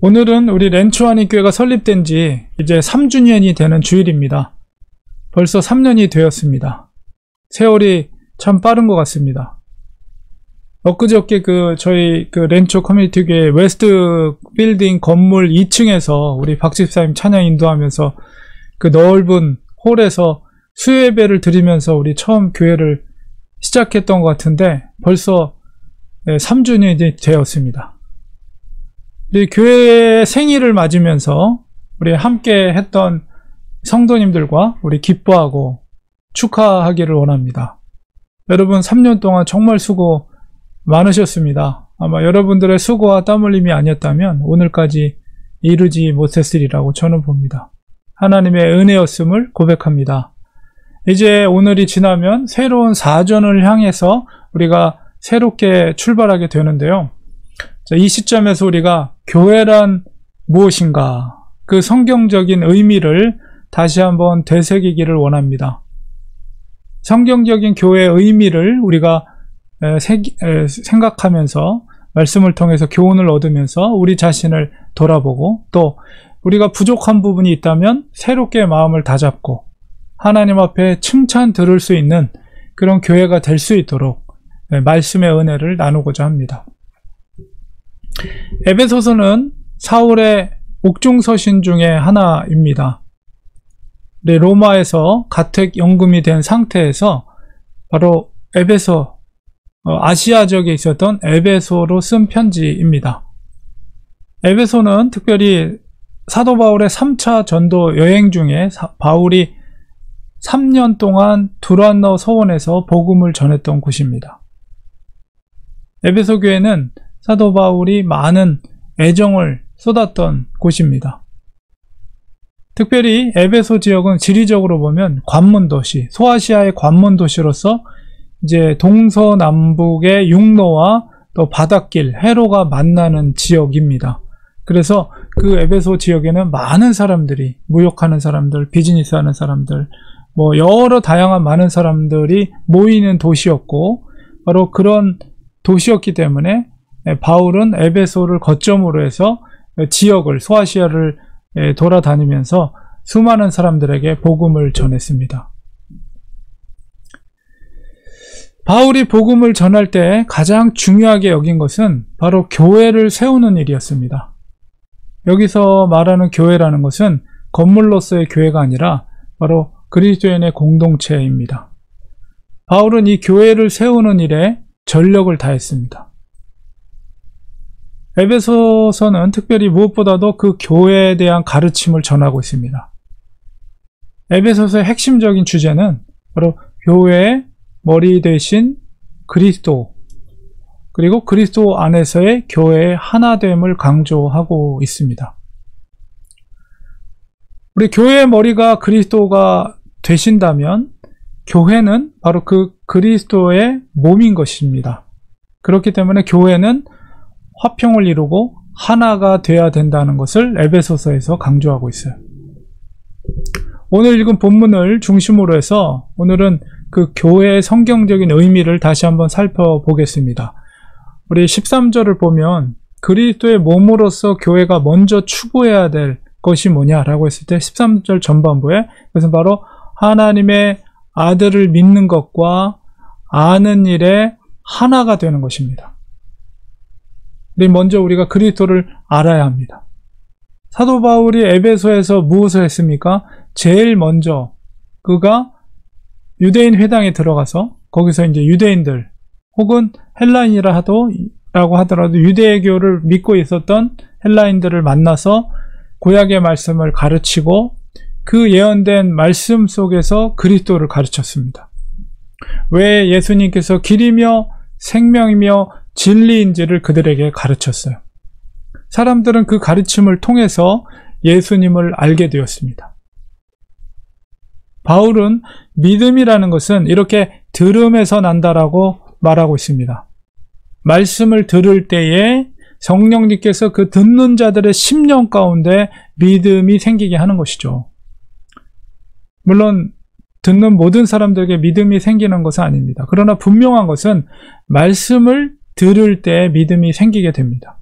오늘은 우리 렌초아니 교회가 설립된 지 이제 3주년이 되는 주일입니다. 벌써 3년이 되었습니다. 세월이 참 빠른 것 같습니다. 엊그저께 그 저희 그 렌초 커뮤니티 교회 웨스트 빌딩 건물 2층에서 우리 박 집사님 찬양 인도하면서 그 넓은 홀에서 수요예배를 드리면서 우리 처음 교회를 시작했던 것 같은데 벌써 3주년이 되었습니다. 우리 교회 생일을 맞으면서 우리 함께 했던 성도님들과 우리 기뻐하고 축하하기를 원합니다. 여러분 3년 동안 정말 수고 많으셨습니다. 아마 여러분들의 수고와 땀 흘림이 아니었다면 오늘까지 이르지 못했으리라고 저는 봅니다. 하나님의 은혜였음을 고백합니다. 이제 오늘이 지나면 새로운 사전을 향해서 우리가 새롭게 출발하게 되는데요. 자, 이 시점에서 우리가 교회란 무엇인가 그 성경적인 의미를 다시 한번 되새기기를 원합니다. 성경적인 교회의 의미를 우리가 생각하면서 말씀을 통해서 교훈을 얻으면서 우리 자신을 돌아보고 또 우리가 부족한 부분이 있다면 새롭게 마음을 다잡고 하나님 앞에 칭찬 들을 수 있는 그런 교회가 될 수 있도록 말씀의 은혜를 나누고자 합니다. 에베소서는 사울의 옥중서신 중에 하나입니다. 로마에서 가택 연금이 된 상태에서 바로 에베소 어, 아시아적에 있었던 에베소로 쓴 편지입니다. 에베소는 특별히 사도 바울의 3차 전도 여행 중에 바울이 3년 동안 두란노 서원에서 복음을 전했던 곳입니다. 에베소 교회는 사도 바울이 많은 애정을 쏟았던 곳입니다. 특별히 에베소 지역은 지리적으로 보면 관문 도시, 소아시아의 관문 도시로서 이제 동서남북의 육로와 또 바닷길, 해로가 만나는 지역입니다. 그래서 그 에베소 지역에는 많은 사람들이 무역하는 사람들, 비즈니스 하는 사람들, 뭐 여러 다양한 많은 사람들이 모이는 도시였고 바로 그런 도시였기 때문에 바울은 에베소를 거점으로 해서 지역을 소아시아를 돌아다니면서 수많은 사람들에게 복음을 전했습니다. 바울이 복음을 전할 때 가장 중요하게 여긴 것은 바로 교회를 세우는 일이었습니다. 여기서 말하는 교회라는 것은 건물로서의 교회가 아니라 바로 그리스도인의 공동체입니다. 바울은 이 교회를 세우는 일에 전력을 다했습니다. 에베소서는 특별히 무엇보다도 그 교회에 대한 가르침을 전하고 있습니다. 에베소서의 핵심적인 주제는 바로 교회의 머리 대신 그리스도 그리고 그리스도 안에서의 교회의 하나됨을 강조하고 있습니다. 우리 교회의 머리가 그리스도가 되신다면 교회는 바로 그 그리스도의 몸인 것입니다. 그렇기 때문에 교회는 화평을 이루고 하나가 되어야 된다는 것을 에베소서에서 강조하고 있어요. 오늘 읽은 본문을 중심으로 해서 오늘은 그 교회의 성경적인 의미를 다시 한번 살펴보겠습니다. 우리 13절을 보면 그리스도의 몸으로서 교회가 먼저 추구해야 될 것이 뭐냐라고 했을 때 13절 전반부에 그것은 바로 하나님의 아들을 믿는 것과 아는 일에 하나가 되는 것입니다. 먼저 우리가 그리스도를 알아야 합니다. 사도 바울이 에베소에서 무엇을 했습니까? 제일 먼저 그가 유대인 회당에 들어가서 거기서 이제 유대인들 혹은 헬라인이라 하도 라고 하더라도 유대교를 믿고 있었던 헬라인들을 만나서 구약의 말씀을 가르치고 그 예언된 말씀 속에서 그리스도를 가르쳤습니다. 왜 예수님께서 길이며 생명이며 진리인지를 그들에게 가르쳤어요. 사람들은 그 가르침을 통해서 예수님을 알게 되었습니다. 바울은 믿음이라는 것은 이렇게 들음에서 난다라고 말하고 있습니다. 말씀을 들을 때에 성령님께서 그 듣는 자들의 심령 가운데 믿음이 생기게 하는 것이죠. 물론 듣는 모든 사람들에게 믿음이 생기는 것은 아닙니다. 그러나 분명한 것은 말씀을 들을 때 믿음이 생기게 됩니다.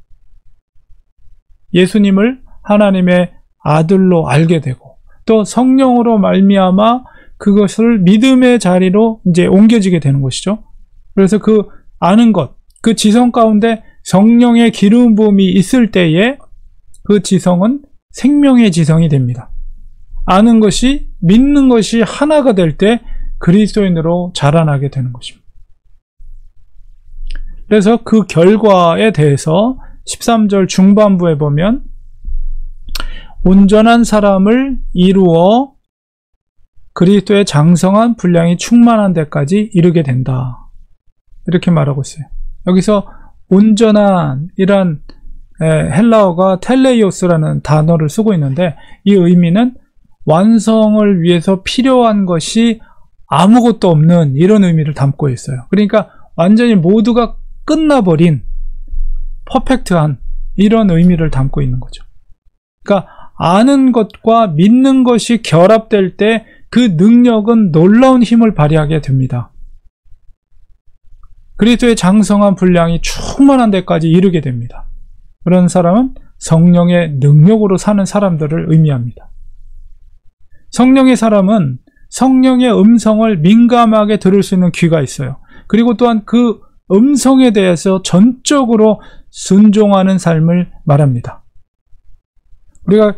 예수님을 하나님의 아들로 알게 되고 또 성령으로 말미암아 그것을 믿음의 자리로 이제 옮겨지게 되는 것이죠. 그래서 그 아는 것, 그 지성 가운데 성령의 기름 부음이 있을 때에 그 지성은 생명의 지성이 됩니다. 아는 것이 믿는 것이 하나가 될 때 그리스도인으로 자라나게 되는 것입니다. 그래서 그 결과에 대해서 13절 중반부에 보면 온전한 사람을 이루어 그리스도의 장성한 분량이 충만한 데까지 이르게 된다. 이렇게 말하고 있어요. 여기서 온전한이란 헬라어가 텔레이오스라는 단어를 쓰고 있는데 이 의미는 완성을 위해서 필요한 것이 아무것도 없는 이런 의미를 담고 있어요. 그러니까 완전히 모두가 끝나버린 퍼펙트한 이런 의미를 담고 있는 거죠. 그러니까 아는 것과 믿는 것이 결합될 때 그 능력은 놀라운 힘을 발휘하게 됩니다. 그리스도의 장성한 분량이 충만한 데까지 이르게 됩니다. 그런 사람은 성령의 능력으로 사는 사람들을 의미합니다. 성령의 사람은 성령의 음성을 민감하게 들을 수 있는 귀가 있어요. 그리고 또한 그 음성에 대해서 전적으로 순종하는 삶을 말합니다. 우리가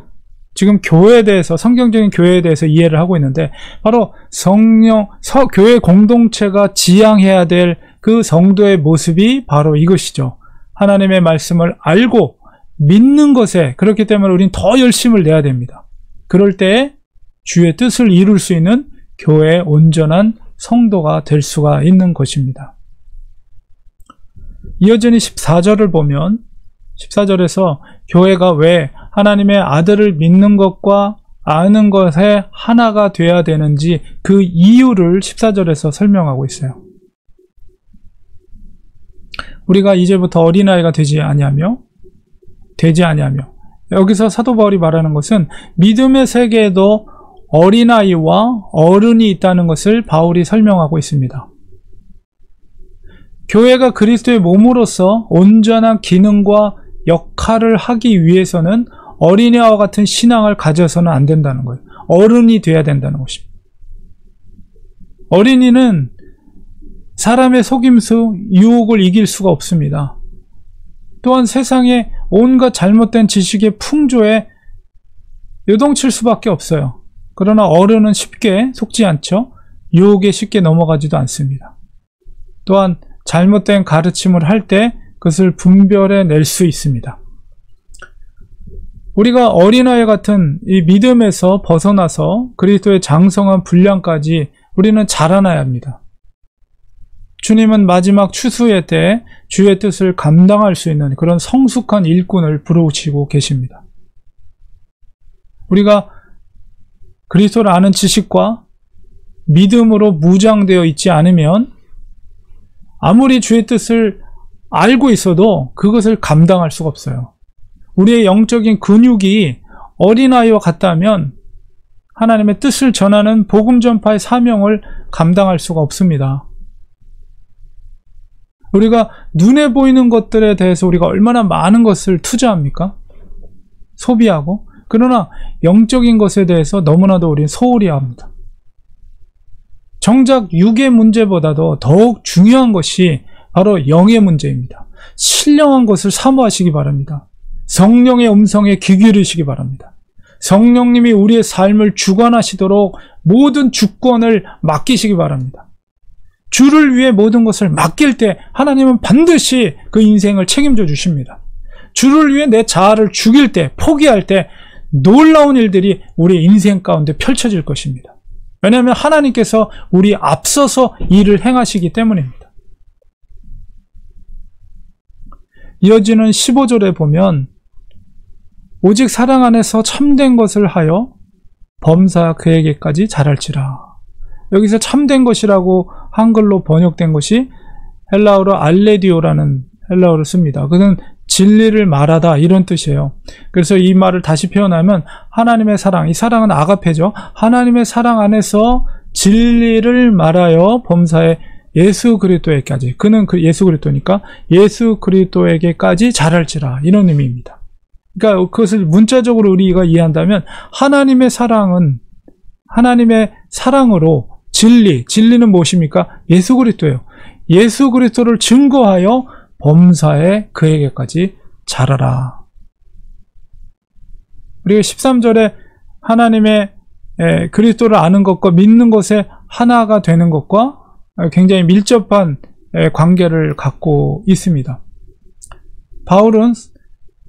지금 교회에 대해서 성경적인 교회에 대해서 이해를 하고 있는데 바로 성령 서, 교회 공동체가 지향해야 될 그 성도의 모습이 바로 이것이죠. 하나님의 말씀을 알고 믿는 것에 그렇기 때문에 우리는 더 열심을 내야 됩니다. 그럴 때 주의 뜻을 이룰 수 있는 교회의 온전한 성도가 될 수가 있는 것입니다. 이어지는 14절을 보면 14절에서 교회가 왜 하나님의 아들을 믿는 것과 아는 것에 하나가 돼야 되는지 그 이유를 14절에서 설명하고 있어요. 우리가 이제부터 어린아이가 되지 아니하며 되지 아니하며 여기서 사도 바울이 말하는 것은 믿음의 세계에도 어린아이와 어른이 있다는 것을 바울이 설명하고 있습니다. 교회가 그리스도의 몸으로서 온전한 기능과 역할을 하기 위해서는 어린이와 같은 신앙을 가져서는 안 된다는 거예요. 어른이 돼야 된다는 것입니다. 어린이는 사람의 속임수, 유혹을 이길 수가 없습니다. 또한 세상에 온갖 잘못된 지식의 풍조에 요동칠 수밖에 없어요. 그러나 어른은 쉽게 속지 않죠. 유혹에 쉽게 넘어가지도 않습니다. 또한 잘못된 가르침을 할 때 그것을 분별해 낼 수 있습니다. 우리가 어린아이 같은 이 믿음에서 벗어나서 그리스도의 장성한 분량까지 우리는 자라나야 합니다. 주님은 마지막 추수의 때 주의 뜻을 감당할 수 있는 그런 성숙한 일꾼을 부르시고 계십니다. 우리가 그리스도를 아는 지식과 믿음으로 무장되어 있지 않으면 아무리 주의 뜻을 알고 있어도 그것을 감당할 수가 없어요. 우리의 영적인 근육이 어린아이와 같다면 하나님의 뜻을 전하는 복음 전파의 사명을 감당할 수가 없습니다. 우리가 눈에 보이는 것들에 대해서 우리가 얼마나 많은 것을 투자합니까? 소비하고 그러나 영적인 것에 대해서 너무나도 우리는 소홀히 합니다. 정작 육의 문제보다도 더욱 중요한 것이 바로 영의 문제입니다. 신령한 것을 사모하시기 바랍니다. 성령의 음성에 귀 기울이시기 바랍니다. 성령님이 우리의 삶을 주관하시도록 모든 주권을 맡기시기 바랍니다. 주를 위해 모든 것을 맡길 때 하나님은 반드시 그 인생을 책임져 주십니다. 주를 위해 내 자아를 죽일 때, 포기할 때 놀라운 일들이 우리 인생 가운데 펼쳐질 것입니다. 왜냐하면 하나님께서 우리 앞서서 일을 행하시기 때문입니다. 이어지는 15절에 보면 오직 사랑 안에서 참된 것을 하여 범사 그에게까지 잘할지라. 여기서 참된 것이라고 한글로 번역된 것이 헬라어로 알레디오라는 헬라어를 씁니다. 그것은 진리를 말하다 이런 뜻이에요. 그래서 이 말을 다시 표현하면 하나님의 사랑, 이 사랑은 아가페죠. 하나님의 사랑 안에서 진리를 말하여 범사에 예수 그리스도에게까지 그는 그 예수 그리스도니까 예수 그리스도에게까지 잘할지라 이런 의미입니다. 그러니까 그것을 문자적으로 우리가 이해한다면 하나님의 사랑은 하나님의 사랑으로 진리, 진리는 무엇입니까? 예수 그리스도예요. 예수 그리스도를 증거하여 범사에 그에게까지 자라라. 우리가 13절에 하나님의 그리스도를 아는 것과 믿는 것에 하나가 되는 것과 굉장히 밀접한 관계를 갖고 있습니다. 바울은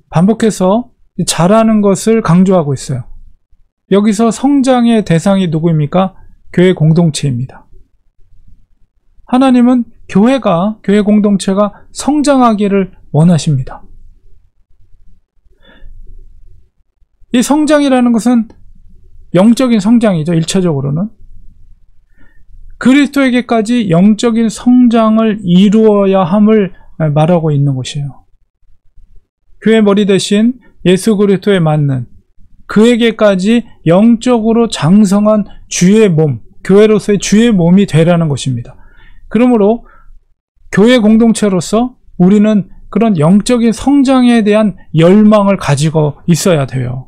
반복해서 잘하는 것을 강조하고 있어요. 여기서 성장의 대상이 누구입니까? 교회 공동체입니다. 하나님은 교회가, 교회 공동체가 성장하기를 원하십니다. 이 성장이라는 것은 영적인 성장이죠, 1차적으로는. 그리스도에게까지 영적인 성장을 이루어야 함을 말하고 있는 것이에요. 교회 머리 대신 예수 그리스도에 맞는 그에게까지 영적으로 장성한 주의 몸, 교회로서의 주의 몸이 되라는 것입니다. 그러므로 교회 공동체로서 우리는 그런 영적인 성장에 대한 열망을 가지고 있어야 돼요.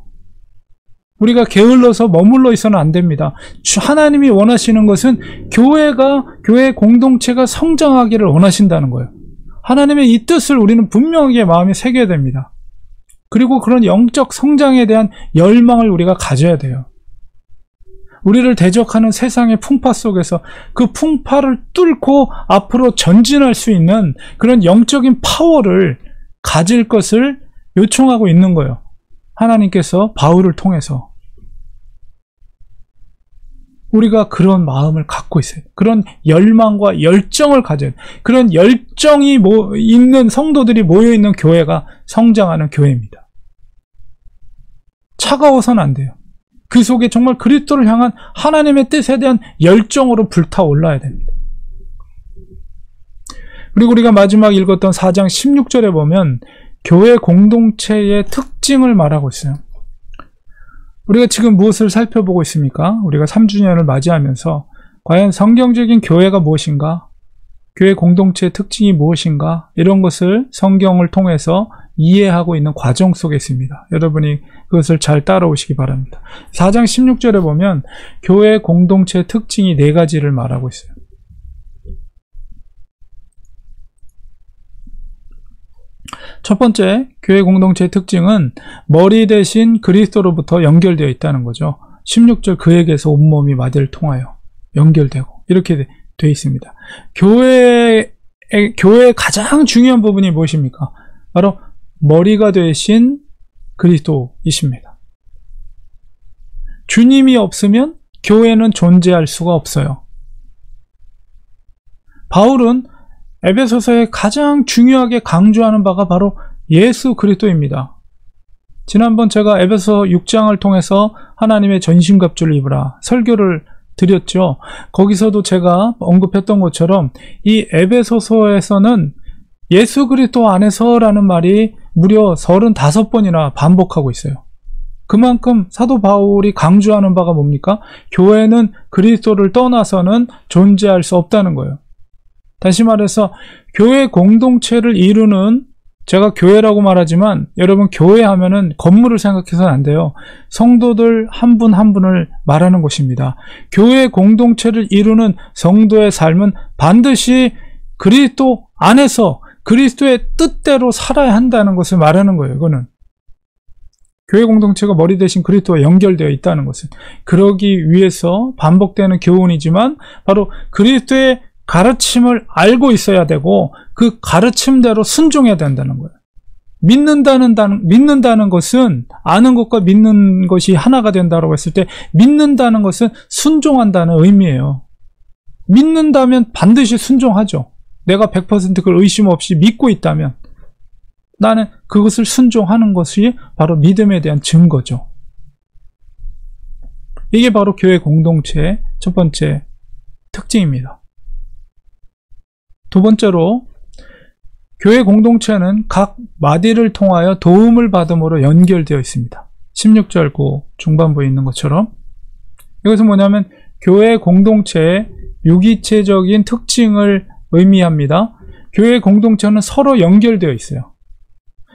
우리가 게을러서 머물러 있어는 안 됩니다. 하나님이 원하시는 것은 교회가, 교회 공동체가 성장하기를 원하신다는 거예요. 하나님의 이 뜻을 우리는 분명하게 마음에 새겨야 됩니다. 그리고 그런 영적 성장에 대한 열망을 우리가 가져야 돼요. 우리를 대적하는 세상의 풍파 속에서 그 풍파를 뚫고 앞으로 전진할 수 있는 그런 영적인 파워를 가질 것을 요청하고 있는 거예요. 하나님께서 바울을 통해서. 우리가 그런 마음을 갖고 있어요. 그런 열망과 열정을 가져요. 그런 열정이 모, 있는 성도들이 모여 있는 교회가 성장하는 교회입니다. 차가워서는 안 돼요. 그 속에 정말 그리스도를 향한 하나님의 뜻에 대한 열정으로 불타올라야 됩니다. 그리고 우리가 마지막 읽었던 4장 16절에 보면 교회 공동체의 특징을 말하고 있어요. 우리가 지금 무엇을 살펴보고 있습니까? 우리가 3주년을 맞이하면서 과연 성경적인 교회가 무엇인가? 교회 공동체의 특징이 무엇인가? 이런 것을 성경을 통해서 이해하고 있는 과정 속에 있습니다. 여러분이 그것을 잘 따라오시기 바랍니다. 4장 16절에 보면 교회 공동체의 특징이 네 가지를 말하고 있어요. 첫 번째, 교회 공동체의 특징은 머리 대신 그리스도로부터 연결되어 있다는 거죠. 16절 그에게서 온몸이 마디를 통하여 연결되고 이렇게 되어 있습니다. 교회의 교회의 가장 중요한 부분이 무엇입니까? 바로 머리가 되신 그리스도이십니다. 주님이 없으면 교회는 존재할 수가 없어요. 바울은 에베소서에 가장 중요하게 강조하는 바가 바로 예수 그리스도입니다. 지난번 제가 에베소 6장을 통해서 하나님의 전신갑주를 입으라 설교를 드렸죠. 거기서도 제가 언급했던 것처럼 이 에베소서에서는 예수 그리스도 안에서라는 말이 무려 35번이나 반복하고 있어요. 그만큼 사도 바울이 강조하는 바가 뭡니까? 교회는 그리스도를 떠나서는 존재할 수 없다는 거예요. 다시 말해서 교회 공동체를 이루는 제가 교회라고 말하지만 여러분 교회 하면은 건물을 생각해서는 안 돼요. 성도들 한 분한 한 분을 말하는 것입니다. 교회 공동체를 이루는 성도의 삶은 반드시 그리스도 안에서 그리스도의 뜻대로 살아야 한다는 것을 말하는 거예요. 이거는 교회 공동체가 머리 대신 그리스도와 연결되어 있다는 것은 그러기 위해서 반복되는 교훈이지만 바로 그리스도의 가르침을 알고 있어야 되고 그 가르침대로 순종해야 된다는 거예요. 믿는다는 믿는다는 것은 아는 것과 믿는 것이 하나가 된다고 했을 때 믿는다는 것은 순종한다는 의미예요. 믿는다면 반드시 순종하죠. 내가 100% 그걸 의심 없이 믿고 있다면 나는 그것을 순종하는 것이 바로 믿음에 대한 증거죠. 이게 바로 교회 공동체의 첫 번째 특징입니다. 두 번째로 교회 공동체는 각 마디를 통하여 도움을 받음으로 연결되어 있습니다. 16절 고 중반부에 있는 것처럼 이것은 뭐냐면 교회 공동체의 유기체적인 특징을 의미합니다. 교회 공동체는 서로 연결되어 있어요.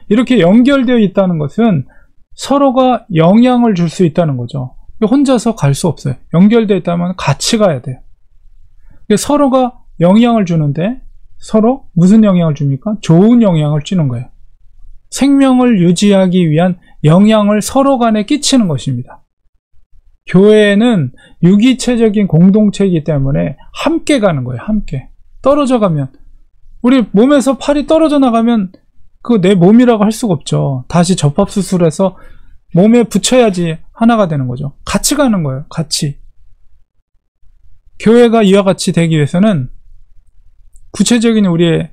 이렇게 연결되어 있다는 것은 서로가 영향을 줄 수 있다는 거죠. 혼자서 갈 수 없어요. 연결되어 있다면 같이 가야 돼요. 서로가 영향을 주는데 서로 무슨 영향을 줍니까? 좋은 영향을 주는 거예요. 생명을 유지하기 위한 영향을 서로 간에 끼치는 것입니다. 교회는 유기체적인 공동체이기 때문에 함께 가는 거예요. 함께. 떨어져 가면 우리 몸에서 팔이 떨어져 나가면 그 내 몸이라고 할 수가 없죠. 다시 접합 수술해서 몸에 붙여야지 하나가 되는 거죠. 같이 가는 거예요. 같이. 교회가 이와 같이 되기 위해서는 구체적인 우리의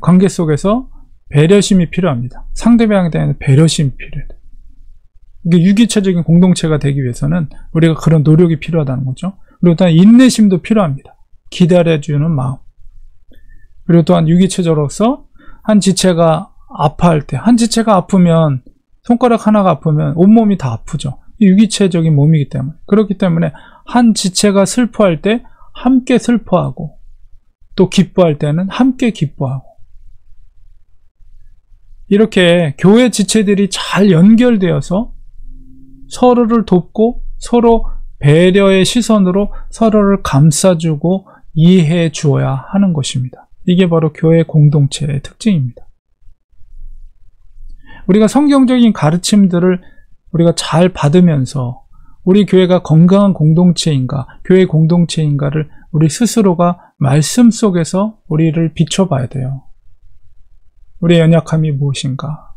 관계 속에서 배려심이 필요합니다. 상대방에 대한 배려심이 필요해요. 이게 유기체적인 공동체가 되기 위해서는 우리가 그런 노력이 필요하다는 거죠. 그리고 또한 인내심도 필요합니다. 기다려주는 마음. 그리고 또한 유기체적으로서 한 지체가 아파할 때, 한 지체가 아프면 손가락 하나가 아프면 온몸이 다 아프죠. 유기체적인 몸이기 때문에. 그렇기 때문에 한 지체가 슬퍼할 때 함께 슬퍼하고 또 기뻐할 때는 함께 기뻐하고 이렇게 교회 지체들이 잘 연결되어서 서로를 돕고 서로 배려의 시선으로 서로를 감싸주고 이해해 주어야 하는 것입니다. 이게 바로 교회 공동체의 특징입니다. 우리가 성경적인 가르침들을 우리가 잘 받으면서 우리 교회가 건강한 공동체인가, 교회 공동체인가를 우리 스스로가 말씀 속에서 우리를 비춰봐야 돼요. 우리의 연약함이 무엇인가?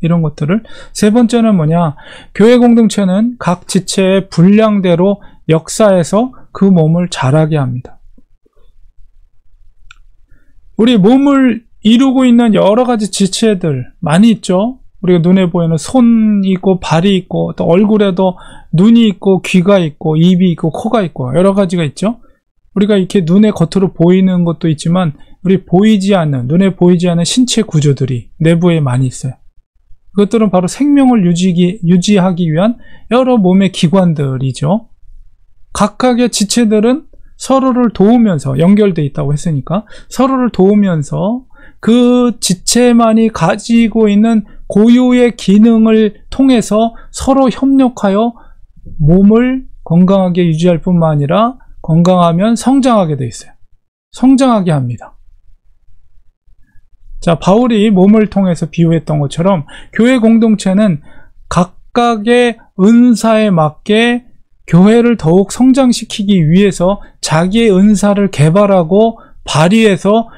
이런 것들을. 세 번째는 뭐냐? 교회 공동체는 각 지체의 분량대로 역사에서 그 몸을 자라게 합니다. 우리 몸을 이루고 있는 여러 가지 지체들 많이 있죠? 우리가 눈에 보이는 손이 있고 발이 있고 또 얼굴에도 눈이 있고 귀가 있고 입이 있고 코가 있고 여러 가지가 있죠. 우리가 이렇게 눈에 겉으로 보이는 것도 있지만 우리 보이지 않는 눈에 보이지 않는 신체 구조들이 내부에 많이 있어요. 그것들은 바로 생명을 유지기, 유지하기 위한 여러 몸의 기관들이죠. 각각의 지체들은 서로를 도우면서 연결돼 있다고 했으니까 서로를 도우면서 그 지체만이 가지고 있는 고유의 기능을 통해서 서로 협력하여 몸을 건강하게 유지할 뿐만 아니라 건강하면 성장하게 돼 있어요. 성장하게 합니다. 자, 바울이 몸을 통해서 비유했던 것처럼 교회 공동체는 각각의 은사에 맞게 교회를 더욱 성장시키기 위해서 자기의 은사를 개발하고 발휘해서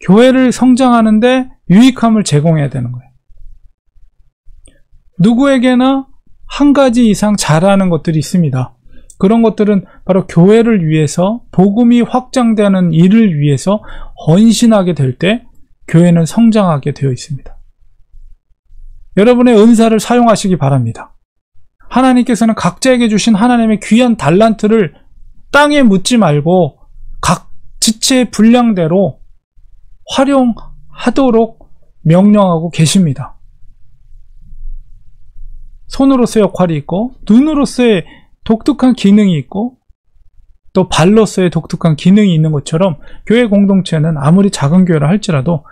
교회를 성장하는데 유익함을 제공해야 되는 거예요. 누구에게나 한 가지 이상 잘하는 것들이 있습니다. 그런 것들은 바로 교회를 위해서 복음이 확장되는 일을 위해서 헌신하게 될 때 교회는 성장하게 되어 있습니다. 여러분의 은사를 사용하시기 바랍니다. 하나님께서는 각자에게 주신 하나님의 귀한 달란트를 땅에 묻지 말고 각 지체의 분량대로 활용하도록 명령하고 계십니다. 손으로서의 역할이 있고 눈으로서의 독특한 기능이 있고 또 발로서의 독특한 기능이 있는 것처럼 교회 공동체는 아무리 작은 교회라 할지라도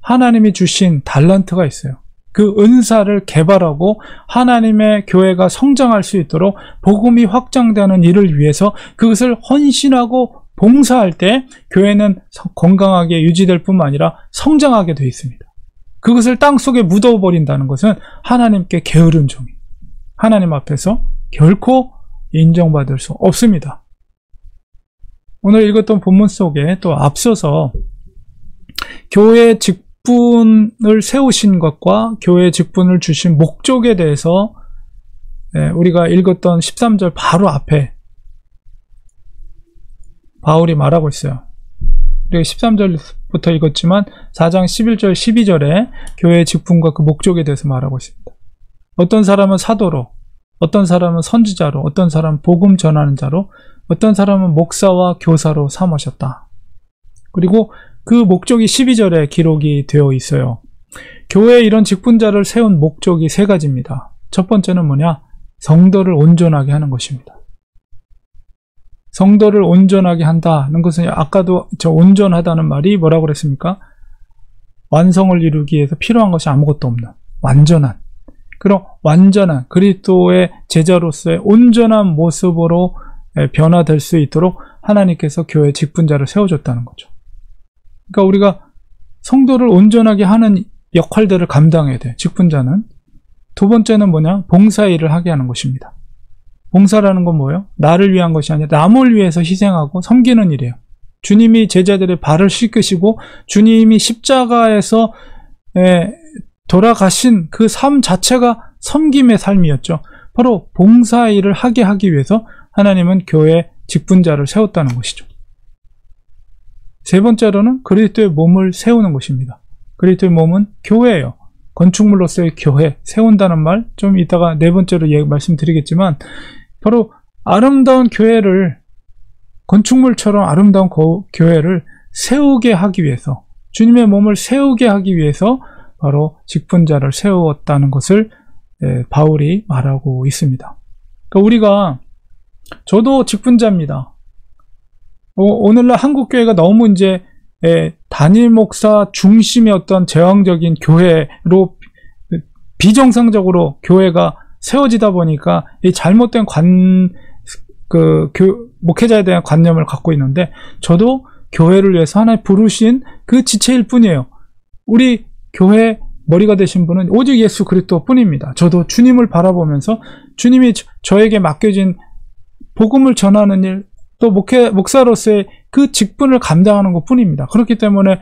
하나님이 주신 달란트가 있어요. 그 은사를 개발하고 하나님의 교회가 성장할 수 있도록 복음이 확장되는 일을 위해서 그것을 헌신하고 봉사할 때 교회는 건강하게 유지될 뿐만 아니라 성장하게 되어 있습니다. 그것을 땅 속에 묻어버린다는 것은 하나님께 게으른 종이 하나님 앞에서 결코 인정받을 수 없습니다. 오늘 읽었던 본문 속에 또 앞서서 교회 직 분을 세우신 것과 교회 직분을 주신 목적에 대해서 예, 우리가 읽었던 13절 바로 앞에 바울이 말하고 있어요. 우리가 13절부터 읽었지만 4장 11절 12절에 교회의 직분과 그 목적에 대해서 말하고 있습니다. 어떤 사람은 사도로, 어떤 사람은 선지자로, 어떤 사람은 복음 전하는 자로, 어떤 사람은 목사와 교사로 삼으셨다. 그리고 그 목적이 12절에 기록이 되어 있어요. 교회에 이런 직분자를 세운 목적이 세 가지입니다. 첫 번째는 뭐냐? 성도를 온전하게 하는 것입니다. 성도를 온전하게 한다는 것은 아까도 저 온전하다는 말이 뭐라고 그랬습니까? 완성을 이루기 위해서 필요한 것이 아무것도 없는 완전한 그런 완전한 그리스도의 제자로서의 온전한 모습으로 변화될 수 있도록 하나님께서 교회 직분자를 세워줬다는 거죠. 그러니까 우리가 성도를 온전하게 하는 역할들을 감당해야 돼. 직분자는. 두 번째는 뭐냐? 봉사 일을 하게 하는 것입니다. 봉사라는 건 뭐예요? 나를 위한 것이 아니라 남을 위해서 희생하고 섬기는 일이에요. 주님이 제자들의 발을 씻으시고 주님이 십자가에서 돌아가신 그 삶 자체가 섬김의 삶이었죠. 바로 봉사 일을 하게 하기 위해서 하나님은 교회 직분자를 세웠다는 것이죠. 세 번째로는 그리스도의 몸을 세우는 것입니다. 그리스도의 몸은 교회예요. 건축물로서의 교회, 세운다는 말, 좀 이따가 네 번째로 예, 말씀드리겠지만, 바로 아름다운 교회를, 건축물처럼 아름다운 고, 교회를 세우게 하기 위해서, 주님의 몸을 세우게 하기 위해서, 바로 직분자를 세웠다는 것을 예, 바울이 말하고 있습니다. 그러니까 우리가, 저도 직분자입니다. 오, 오늘날 한국 교회가 너무 이제 예, 단일 목사 중심의 어떤 제왕적인 교회로 비정상적으로 교회가 세워지다 보니까 이 잘못된 관, 그, 교, 목회자에 대한 관념을 갖고 있는데, 저도 교회를 위해서 하나님 부르신 그 지체일 뿐이에요. 우리 교회 머리가 되신 분은 오직 예수 그리스도 뿐입니다. 저도 주님을 바라보면서 주님이 저에게 맡겨진 복음을 전하는 일, 또 목회, 목사로서의 그 직분을 감당하는 것 뿐입니다. 그렇기 때문에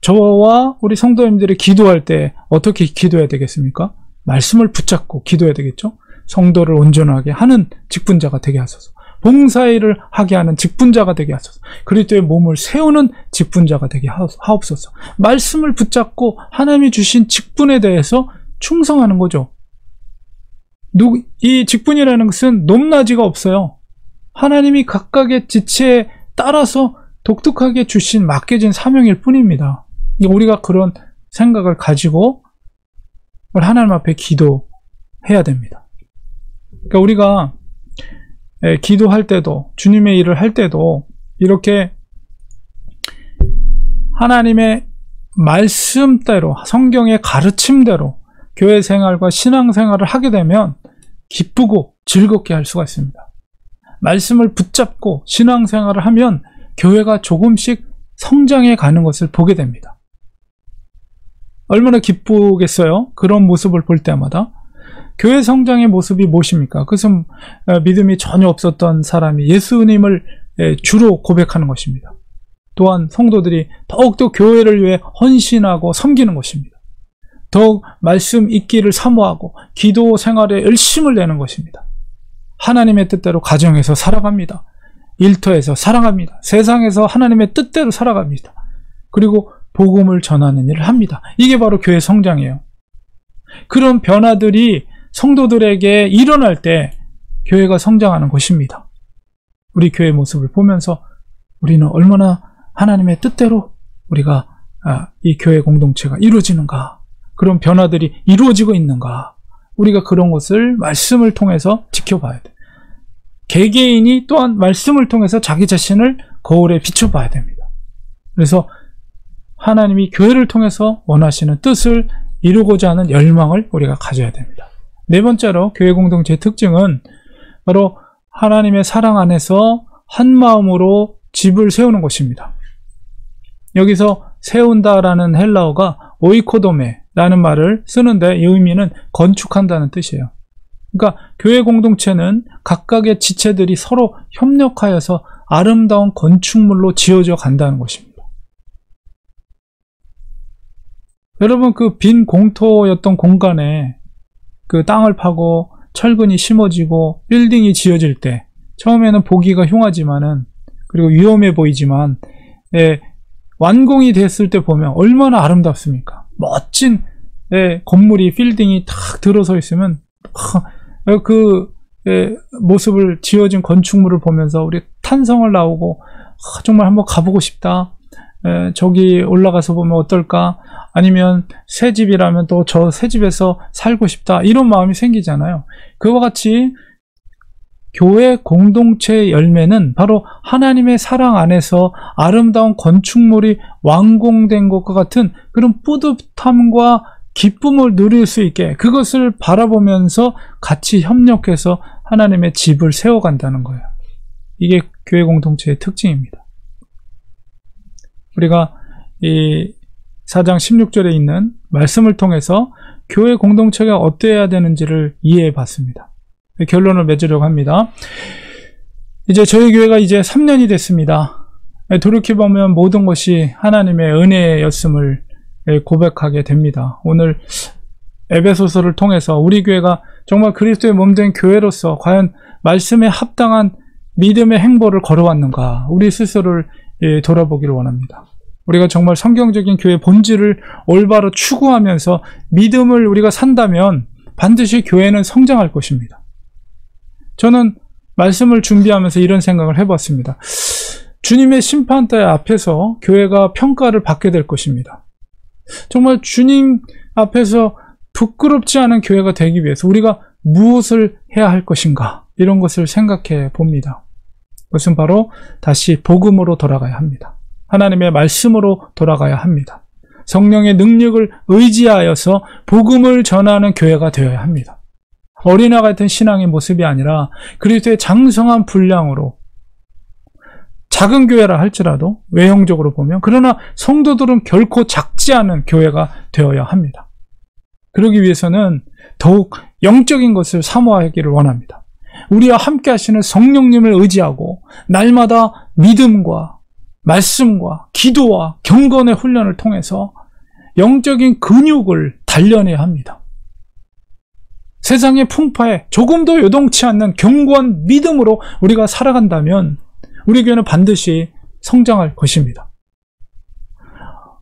저와 우리 성도님들이 기도할 때 어떻게 기도해야 되겠습니까? 말씀을 붙잡고 기도해야 되겠죠? 성도를 온전하게 하는 직분자가 되게 하소서. 봉사일을 하게 하는 직분자가 되게 하소서. 그리스도의 몸을 세우는 직분자가 되게 하옵소서. 말씀을 붙잡고 하나님이 주신 직분에 대해서 충성하는 거죠. 이 직분이라는 것은 높낮이가 없어요. 하나님이 각각의 지체에 따라서 독특하게 주신 맡겨진 사명일 뿐입니다. 우리가 그런 생각을 가지고 하나님 앞에 기도해야 됩니다. 그러니까 우리가 기도할 때도 주님의 일을 할 때도 이렇게 하나님의 말씀대로 성경의 가르침대로 교회 생활과 신앙 생활을 하게 되면 기쁘고 즐겁게 할 수가 있습니다. 말씀을 붙잡고 신앙생활을 하면 교회가 조금씩 성장해 가는 것을 보게 됩니다. 얼마나 기쁘겠어요? 그런 모습을 볼 때마다. 교회 성장의 모습이 무엇입니까? 그것은 어, 믿음이 전혀 없었던 사람이 예수님을 주로 고백하는 것입니다. 또한 성도들이 더욱더 교회를 위해 헌신하고 섬기는 것입니다. 더욱 말씀 읽기를 사모하고 기도 생활에 열심을 내는 것입니다. 하나님의 뜻대로 가정에서 살아갑니다. 일터에서 살아갑니다. 세상에서 하나님의 뜻대로 살아갑니다. 그리고 복음을 전하는 일을 합니다. 이게 바로 교회 성장이에요. 그런 변화들이 성도들에게 일어날 때 교회가 성장하는 것입니다. 우리 교회 모습을 보면서 우리는 얼마나 하나님의 뜻대로 우리가 아, 이 교회 공동체가 이루어지는가, 그런 변화들이 이루어지고 있는가, 우리가 그런 것을 말씀을 통해서 지켜봐야 돼. 개개인이 또한 말씀을 통해서 자기 자신을 거울에 비춰봐야 됩니다. 그래서 하나님이 교회를 통해서 원하시는 뜻을 이루고자 하는 열망을 우리가 가져야 됩니다. 네 번째로 교회 공동체의 특징은 바로 하나님의 사랑 안에서 한 마음으로 집을 세우는 것입니다. 여기서 세운다라는 헬라어가 오이코도메 라는 말을 쓰는데 이 의미는 건축한다는 뜻이에요. 그러니까 교회 공동체는 각각의 지체들이 서로 협력하여서 아름다운 건축물로 지어져 간다는 것입니다. 여러분 그 빈 공터였던 공간에 그 땅을 파고 철근이 심어지고 빌딩이 지어질 때 처음에는 보기가 흉하지만은 그리고 위험해 보이지만 예, 완공이 됐을 때 보면 얼마나 아름답습니까? 멋진 예, 건물이 빌딩이 탁 들어서 있으면 어, 그 예, 모습을 지어진 건축물을 보면서 우리 탄성을 나오고 아, 정말 한번 가보고 싶다. 예, 저기 올라가서 보면 어떨까? 아니면 새 집이라면 또 저 새 집에서 살고 싶다. 이런 마음이 생기잖아요. 그와 같이 교회 공동체의 열매는 바로 하나님의 사랑 안에서 아름다운 건축물이 완공된 것과 같은 그런 뿌듯함과 기쁨을 누릴 수 있게 그것을 바라보면서 같이 협력해서 하나님의 집을 세워간다는 거예요. 이게 교회 공동체의 특징입니다. 우리가 이 4장 16절에 있는 말씀을 통해서 교회 공동체가 어때야 되는지를 이해해 봤습니다. 결론을 맺으려고 합니다. 이제 저희 교회가 이제 3년이 됐습니다. 돌이켜보면 모든 것이 하나님의 은혜였음을 고백하게 됩니다. 오늘 에베소서를 통해서 우리 교회가 정말 그리스도의 몸된 교회로서 과연 말씀에 합당한 믿음의 행보를 걸어왔는가 우리 스스로를 돌아보기를 원합니다. 우리가 정말 성경적인 교회 본질을 올바로 추구하면서 믿음을 우리가 산다면 반드시 교회는 성장할 것입니다. 저는 말씀을 준비하면서 이런 생각을 해봤습니다. 주님의 심판대 앞에서 교회가 평가를 받게 될 것입니다. 정말 주님 앞에서 부끄럽지 않은 교회가 되기 위해서 우리가 무엇을 해야 할 것인가 이런 것을 생각해 봅니다. 그것은 바로 다시 복음으로 돌아가야 합니다. 하나님의 말씀으로 돌아가야 합니다. 성령의 능력을 의지하여서 복음을 전하는 교회가 되어야 합니다. 어린아 같은 신앙의 모습이 아니라 그리스도의 장성한 분량으로 작은 교회라 할지라도 외형적으로 보면 그러나 성도들은 결코 작지 않은 교회가 되어야 합니다. 그러기 위해서는 더욱 영적인 것을 사모하기를 원합니다. 우리와 함께 하시는 성령님을 의지하고 날마다 믿음과 말씀과 기도와 경건의 훈련을 통해서 영적인 근육을 단련해야 합니다. 세상의 풍파에 조금도 요동치 않는 견고한 믿음으로 우리가 살아간다면 우리 교회는 반드시 성장할 것입니다.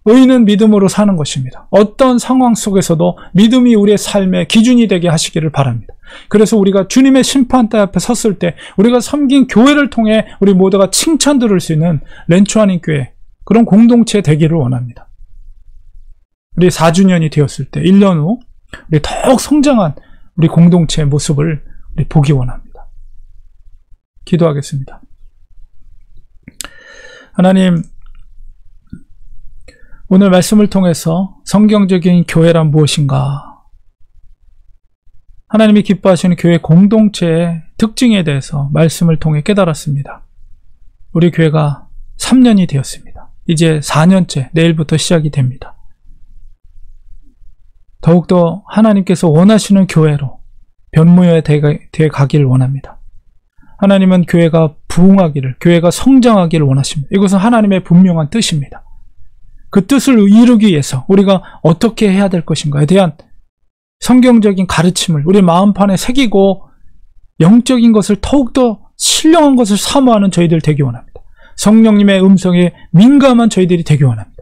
의인은 믿음으로 사는 것입니다. 어떤 상황 속에서도 믿음이 우리의 삶의 기준이 되게 하시기를 바랍니다. 그래서 우리가 주님의 심판대 앞에 섰을 때 우리가 섬긴 교회를 통해 우리 모두가 칭찬 들을 수 있는 렌추아닌 교회 그런 공동체 되기를 원합니다. 우리 4주년이 되었을 때 1년 후 우리 더욱 성장한 우리 공동체의 모습을 우리 보기 원합니다. 기도하겠습니다. 하나님, 오늘 말씀을 통해서 성경적인 교회란 무엇인가? 하나님이 기뻐하시는 교회 공동체의 특징에 대해서 말씀을 통해 깨달았습니다. 우리 교회가 3년이 되었습니다. 이제 4년째, 내일부터 시작이 됩니다. 더욱더 하나님께서 원하시는 교회로 변모에 되어 가기를 원합니다. 하나님은 교회가 부흥하기를, 교회가 성장하기를 원하십니다. 이것은 하나님의 분명한 뜻입니다. 그 뜻을 이루기 위해서 우리가 어떻게 해야 될 것인가에 대한 성경적인 가르침을 우리 마음판에 새기고 영적인 것을 더욱더 신령한 것을 사모하는 저희들 되기 원합니다. 성령님의 음성에 민감한 저희들이 되기 원합니다.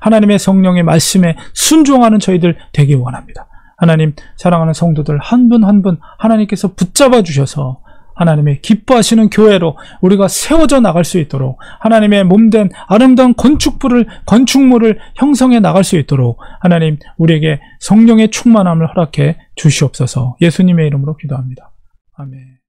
하나님의 성령의 말씀에 순종하는 저희들 되기 원합니다. 하나님 사랑하는 성도들 한 분 한 분 하나님께서 붙잡아 주셔서 하나님의 기뻐하시는 교회로 우리가 세워져 나갈 수 있도록 하나님의 몸된 아름다운 건축물을 건축물을 형성해 나갈 수 있도록 하나님 우리에게 성령의 충만함을 허락해 주시옵소서. 예수님의 이름으로 기도합니다. 아멘.